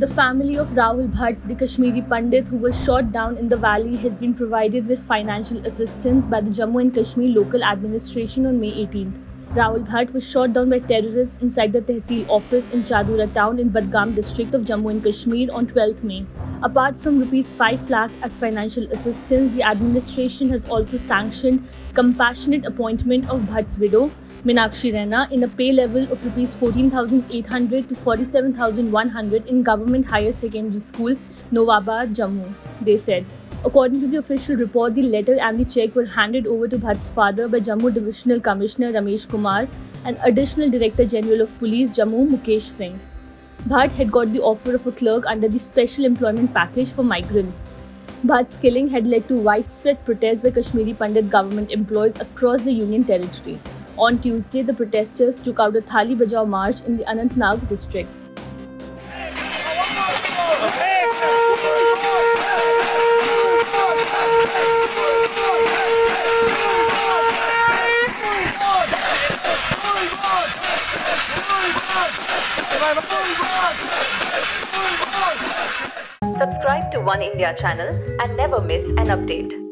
The family of Rahul Bhat, the Kashmiri Pandit who was shot down in the valley, has been provided with financial assistance by the Jammu and Kashmir local administration on May 18th. Rahul Bhat was shot down by terrorists inside the Tehsil office in Chadoora town in Budgam district of Jammu and Kashmir on 12th May. Apart from rupees 5 lakh as financial assistance, the administration has also sanctioned compassionate appointment of Bhat's widow, Minakshi Rana in a pay level of rupees 14,800 to 47,100 in government higher secondary school, Novabad, Jammu, they said. According to the official report, the letter and the check were handed over to Bhat's father by Jammu Divisional Commissioner Ramesh Kumar and Additional Director General of Police Jammu Mukesh Singh. Bhat had got the offer of a clerk under the Special Employment Package for migrants. Bhat's killing had led to widespread protests by Kashmiri Pandit government employees across the Union Territory. On Tuesday, the protesters took out a Thali Bajao march in the Anantnag district. Subscribe to One India channel and never miss an update.